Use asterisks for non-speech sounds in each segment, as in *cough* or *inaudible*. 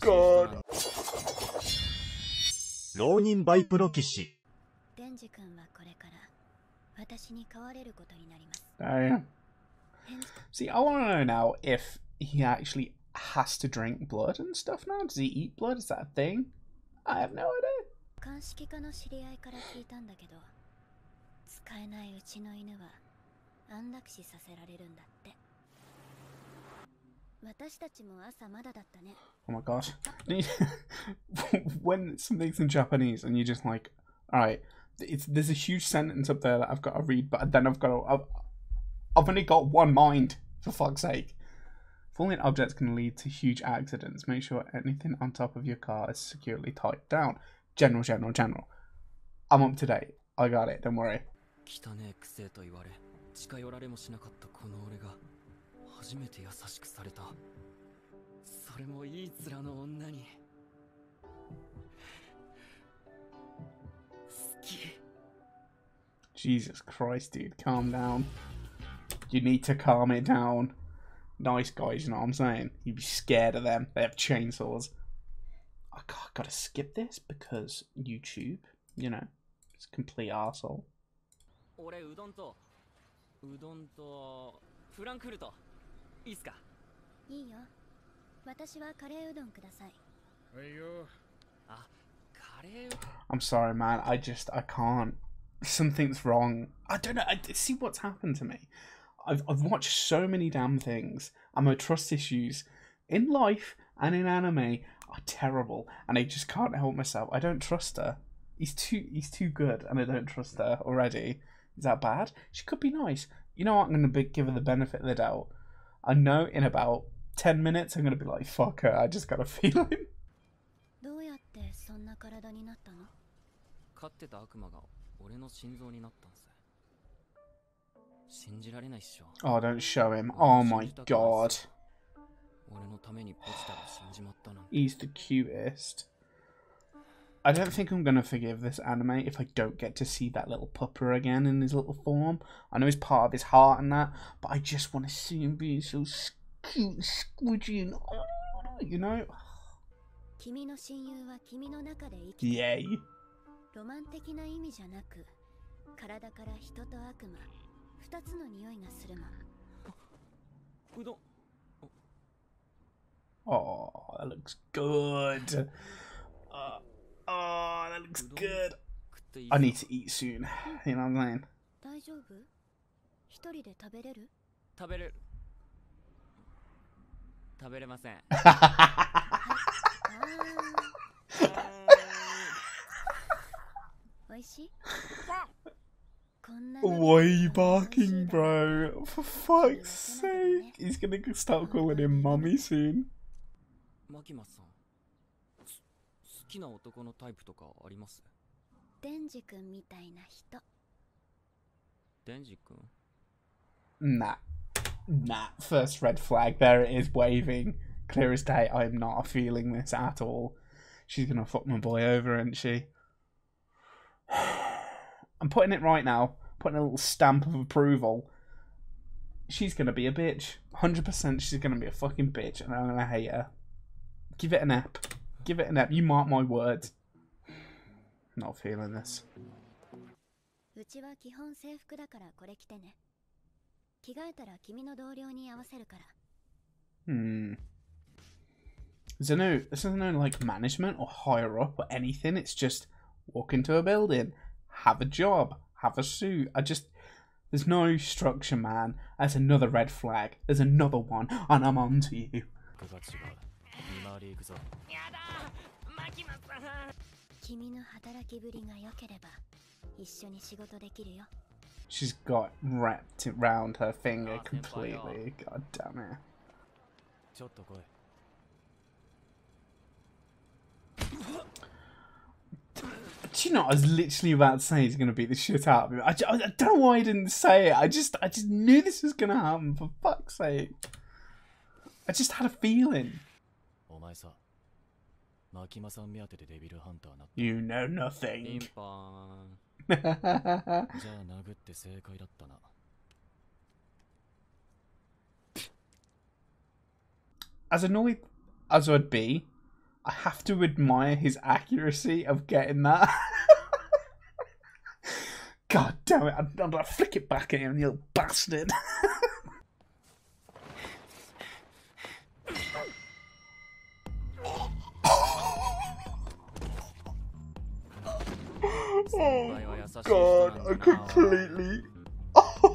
God. 浪人バイプロ騎士。デンジ君はこれから私に飼われることになります。Damn. See, I want to know now if he actually has to drink blood and stuff now. Does he eat blood? Is that a thing? I have no idea. 鑑識課の知り合いから聞いたんだけど使えないうちの犬は安楽死させられるんだって Oh my gosh. *laughs* when something's in Japanese and you're just like, all right, it's there's a huge sentence up there that I've got to read, but then I've got to, I've, I've only got one mind for fuck's sake. Falling objects can lead to huge accidents. Make sure anything on top of your car is securely tied down. General, general, general. I'm up to date. I got it. Don't worry. 初めて優しくされたそれもいい面の女に好き Jesus Christ, dude, calm down. You need to calm it down. Nice guys, you know what I'm saying? You'd be scared of them. They have chainsaws. I got, gotta skip this because YouTube, you know, it's a complete arsehole. 俺うどんとうどんとフランクフルト いいっすかいいよ私はカレーうどんくださいあカレー I'm sorry, man. I just, I can't. Something's wrong. I don't know. I see what's happened to me. I've, I've watched so many damn things, and my trust issues in life and in anime are terrible, and I just can't help myself. I don't trust her. He's too, he's too good, and I don't trust her already. Is that bad? She could be nice. You know what? I'm gonna be, give her the benefit of the doubt. I know in about ten minutes I'm gonna be like, fuck her. I just got a *laughs* feeling. どうやってそんな体になったの飼ってた悪魔が俺の心臓になったんす信じられないっしょ Oh, don't show him. Oh my god. 俺のためにポチタが死んじまったなんて He's the cutest. I don't think I'm gonna forgive this anime if I don't get to see that little pupper again in his little form. I know he's part of his heart and that, but I just want to see him being so cute, and squidgy, and you know. 君の親友は君の中で生き Yay. ロマン的な意味じゃなく体から人と悪魔二つの匂いがするのうどん Oh, that looks good. Uh, oh, that looks good. 食っていい I need to eat soon. *laughs* You know what I'm saying? 大丈夫一人で食べれる食べれる食べれませんあ*laughs* *laughs* ーおいしいこんな Why are you barking, bro? For fuck's sake. He's gonna start calling him mommy soon. マキマさんす好 きな男のタイプとかありますデンジ君みたいな人デンジ君 Nah. Nah. First red flag. There it is, waving. Clear as day. I'm not feeling this at all. She's gonna fuck my boy over, isn't she? I'm *sighs* putting it right now. Putting a little stamp of approval. She's gonna be a bitch. 100% she's gonna be a fucking bitch, and I'm gonna hate her. Give it an app. Give it an app. You mark my words. Not feeling this. うちは基本制服だからこれ着てね着替えたら君の同僚に合わせるから Hmm. Is there no, is there no like management or higher up or anything? It's just walk into a building, have a job, have a suit. I just, there's no structure, man. That's another red flag. There's another one, and I'm on to you. 僕が違う見回り行くぞ君の働きぶりが良ければ一緒に仕事できるよ She's got wrapped it round her finger completely. God damn it. ちょっと来い Do you know? I was literally about to say he's going to beat the shit out of him. I, ju- I don't know why I didn't say it. I just, I just knew this was going to happen. For fuck's sake, I just had a feeling. お前さマキマさん目当てでデビルハンターな You know ピン nothing. ポーンじゃあ殴って正解だったな as annoyed as I'd be, I have to admire his accuracy of getting that. *laughs* God damn it! I'm, I'm gonna flick it back at him, you little bastard. *laughs* god, I completely. *laughs*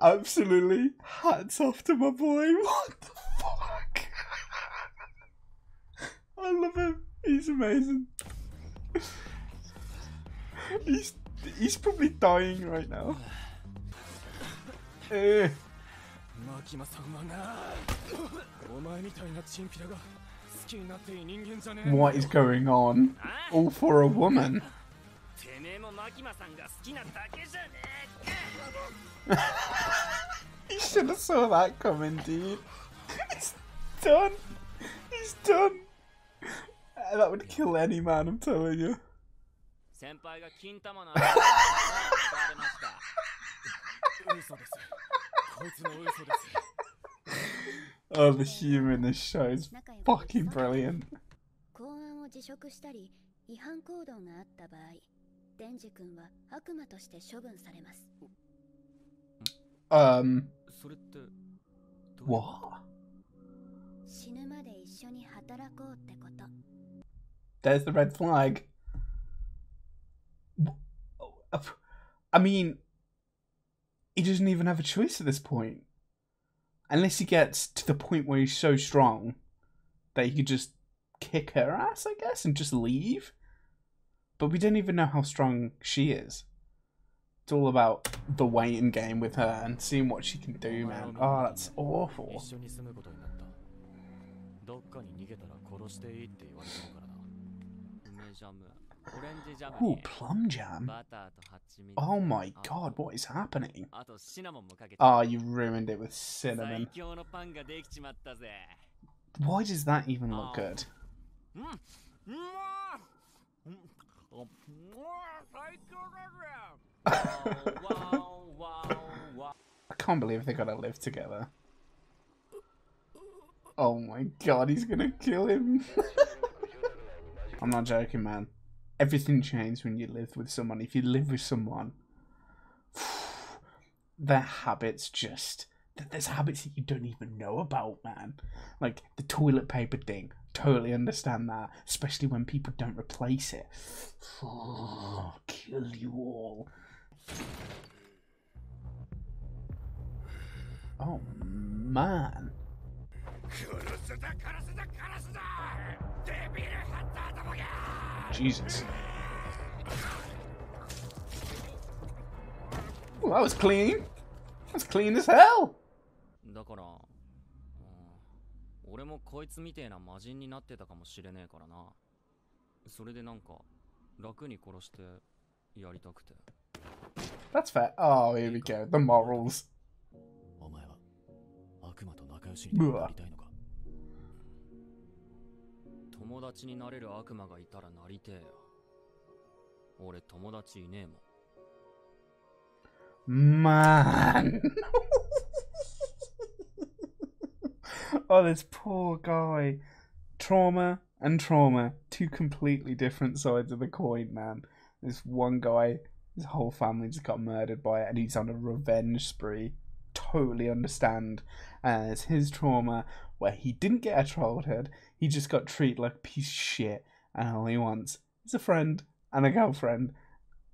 Absolutely, hats off to my boy. *laughs* What the fuck? I love him. He's amazing. he's he's probably dying right now. Uh. *sighs* えマキマさんはなお前みたいなチンピラが好きになっていい人間じゃねえ What is going on? All for a woman. てめえもマキマさんが好きなだけじゃね You should have saw that coming, dude. It's done. He's done. Uh, That would kill any man, I'm telling you. え先輩が金玉のある使われました嘘ですこいつの嘘です Oh, the humour in this show is 仲良く fucking brilliant. 公安を辞職したり違反行動があった場合デンジ君は悪魔として処分されます Um, それってどういう what? 死ぬまで一緒に働こうってこと There's the red flag. I mean, he doesn't even have a choice at this point. Unless he gets to the point where he's so strong that he could just kick her ass, I guess, and just leave. But we don't even know how strong she is. It's all about the waiting game with her and seeing what she can do, man. Oh, that's awful. Ooh, plum jam. Oh my god, what is happening? Ah, oh, you ruined it with cinnamon. Why does that even look good? *laughs* I can't believe they gotta live together. Oh my god, he's gonna kill him. *laughs* I'm not joking, man. Everything changes when you live with someone. If you live with someone, *sighs* their habits just. There's habits that you don't even know about, man. Like the toilet paper thing. Totally understand that. Especially when people don't replace it. *sighs* kill you all. Oh man. Jesus. Well, that was clean. That's clean as hell. だから、うん俺もこいつみてえな魔人になってたかもしれねえからなそれでなんか楽に殺してやりたくて That's fair. Oh, here we go. The morals. お前は悪魔と仲良しになりたいのか 友達になれる悪魔がいたらなりてえよ俺友達いねえもん Man. *laughs* oh, this poor guy. Trauma and trauma. Two completely different sides of the coin, man. This one guy, his whole family just got murdered by it, and he's on a revenge spree. Totally understand. And it's his trauma where he didn't get a childhood, he just got treated like a piece of shit, and all he wants is a friend and a girlfriend.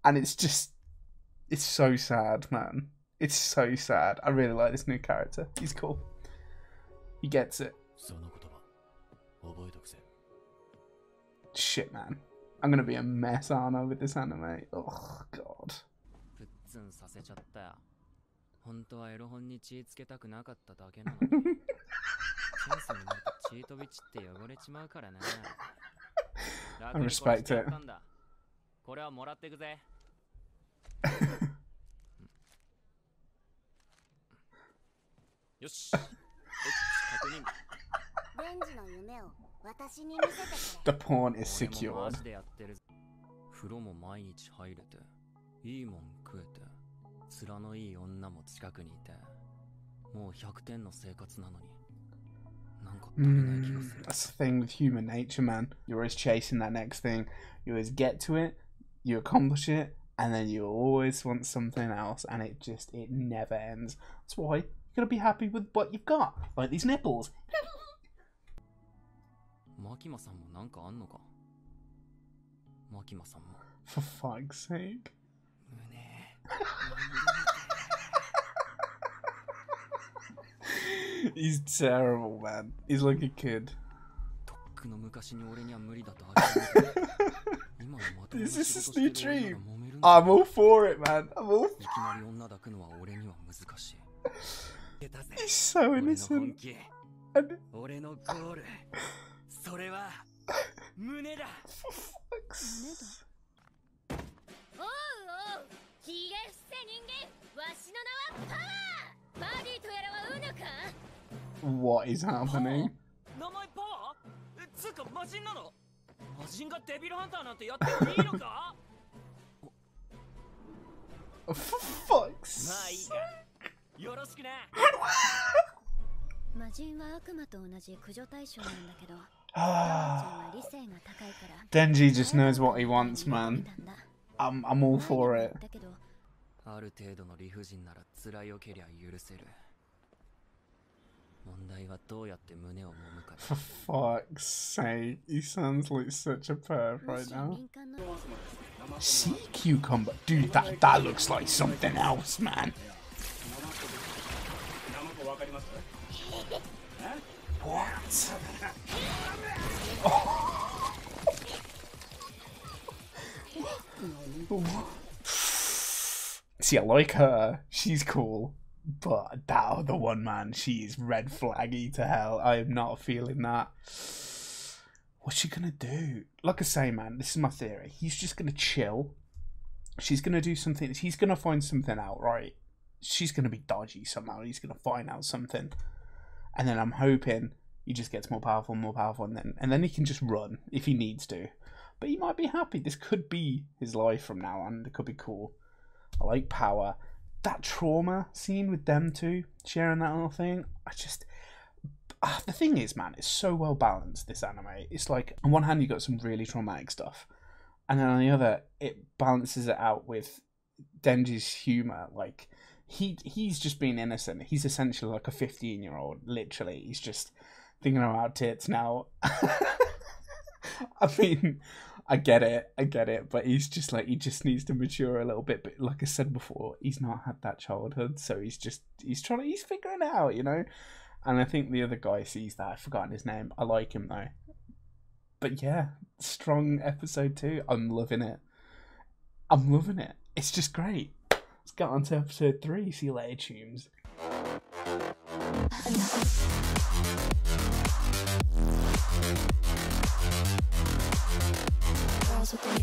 And it's just it's so sad, man. It's so sad. I really like this new character. He's cool. He gets it. その言葉覚えとくぜ Shit, man. I'm gonna be a mess, aren't I, with this anime? Oh, God. プッツンさせちゃったよ本当はエロ本に血つけたくなかっただけなのに *laughs* チェンスになると血飛び散って汚れちまうからな。*laughs* 楽に殺 respect してやったんだ。これはもらってくぜ。*laughs* よし。確認。デンジの夢を私に見せてくれ。The pawn is 俺もマ secured. ジでやってるぜ。風呂も毎日入れていいもん食えて面のいい女も近くにいてもう100点の生活なのに That's the thing with human nature, man. You're always chasing that next thing. You always get to it, you accomplish it, and then you always want something else, and it just it never ends. That's why you gotta be happy with what you've got, like these nipples. *laughs* For fuck's sake. *laughs* He's terrible, man. He's like a kid. *laughs* this is his new dream. I'm all for it, man. I'm all for *laughs* it. He's so innocent. And... *laughs* For fuck's What is happening? 名前パワーえつうか魔人なの魔人がデビルハンターなんてやってもいいのか For fuck's まあいい sake. かよろしくな魔人は悪魔と同じ駆除対象なんだけどタワちゃん Ah. は理性が高いから Denji just knows what he wants, man. I'm I'm all for it. だけどある程度の理不尽なら辛いよけりゃ許せる 問題はどうやって胸を揉むかだ For fuck's sake. He sounds like such a perv も right し now. 民間の Sea cucumber. Dude, that, that looks like something else, man. What? *laughs* See, I like her. She's cool. But that other one, man, she is red flaggy to hell. I am not feeling that. What's she gonna do? Like I say, man, this is my theory. He's just gonna chill. She's gonna do something. He's gonna find something out, right? She's gonna be dodgy somehow. He's gonna find out something, and then I'm hoping he just gets more powerful, and more powerful, and then and then he can just run if he needs to. But he might be happy. This could be his life from now on. It could be cool. I like power. That trauma scene with them two sharing that little thing. I just ah, the thing is, man, it's so well balanced. This anime. It's like on one hand you got some really traumatic stuff, and then on the other it balances it out with Denji's humor. Like he he's just being innocent. He's essentially like a fifteen year old. Literally, he's just thinking about tits now. *laughs* I mean, I get it, I get it, but he's just like he just needs to mature a little bit. But like I said before, he's not had that childhood, so he's just he's trying to he's figuring it out, you know. And I think the other guy sees that. I've forgotten his name. I like him though. But yeah, strong episode two. I'm loving it. I'm loving it. It's just great. Let's get on to episode three. See you later, tunes. *laughs* Sotelo.